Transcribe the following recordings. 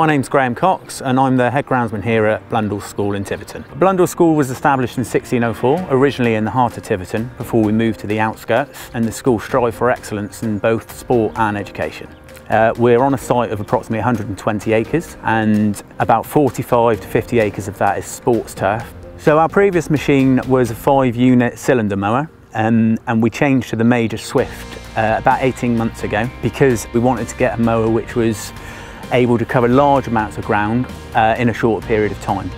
My name's Graham Cox and I'm the head groundsman here at Blundell School in Tiverton. Blundell School was established in 1604, originally in the heart of Tiverton, before we moved to the outskirts, and the school strive for excellence in both sport and education. Uh, we're on a site of approximately 120 acres and about 45 to 50 acres of that is sports turf. So our previous machine was a five unit cylinder mower um, and we changed to the Major Swift uh, about 18 months ago because we wanted to get a mower which was able to cover large amounts of ground uh, in a short period of time.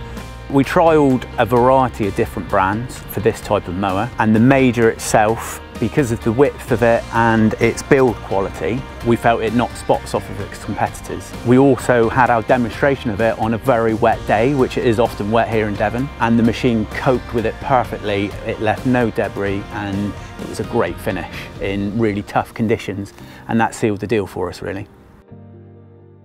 We trialled a variety of different brands for this type of mower and the Major itself because of the width of it and its build quality, we felt it knocked spots off of its competitors. We also had our demonstration of it on a very wet day, which it is often wet here in Devon, and the machine coped with it perfectly. It left no debris and it was a great finish in really tough conditions, and that sealed the deal for us really.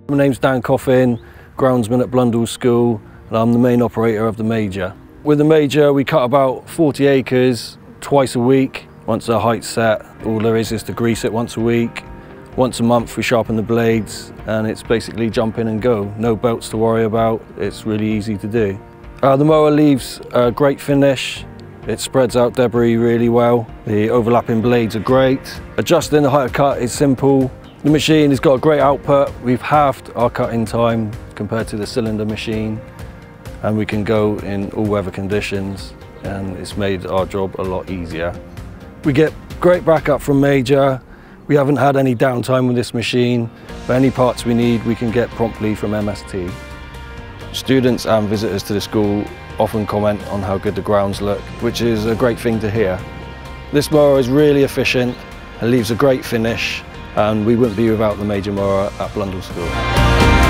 My name's Dan Coffin, groundsman at Blundell School, and I'm the main operator of the Major. With the Major, we cut about 40 acres twice a week once the height's set, all there is is to grease it once a week. Once a month we sharpen the blades and it's basically jump in and go. No belts to worry about, it's really easy to do. Uh, the mower leaves a great finish, it spreads out debris really well. The overlapping blades are great. Adjusting the height of cut is simple. The machine has got a great output. We've halved our cutting time compared to the cylinder machine and we can go in all weather conditions and it's made our job a lot easier. We get great backup from Major. We haven't had any downtime with this machine, but any parts we need we can get promptly from MST. Students and visitors to the school often comment on how good the grounds look, which is a great thing to hear. This mower is really efficient and leaves a great finish and we wouldn't be without the Major mower at Blundell School.